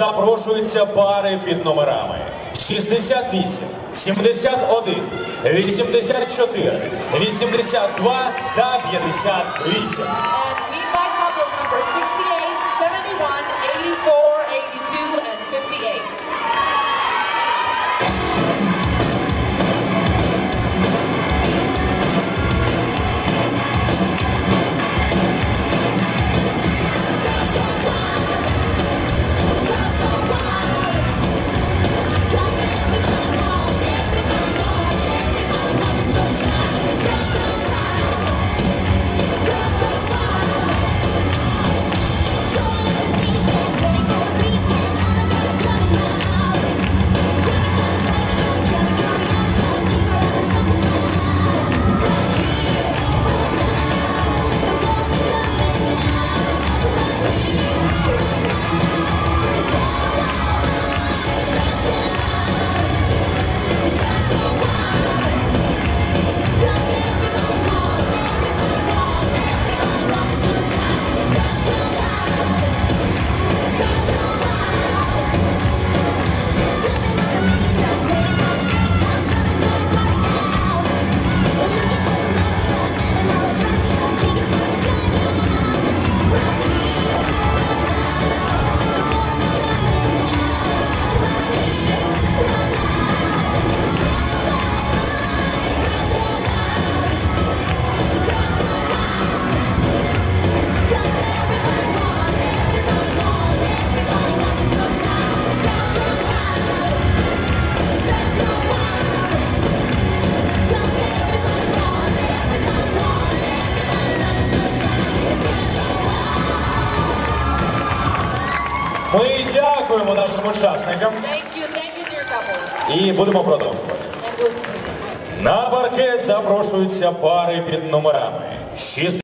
запрошуються пари під номерами 68, 71, 84, 82 та 58. Дякуємо нашим учасникам Thank you, thank you, dear couples. і будемо продовжувати. And we'll. На паркет запрошуються пари під номерами 6.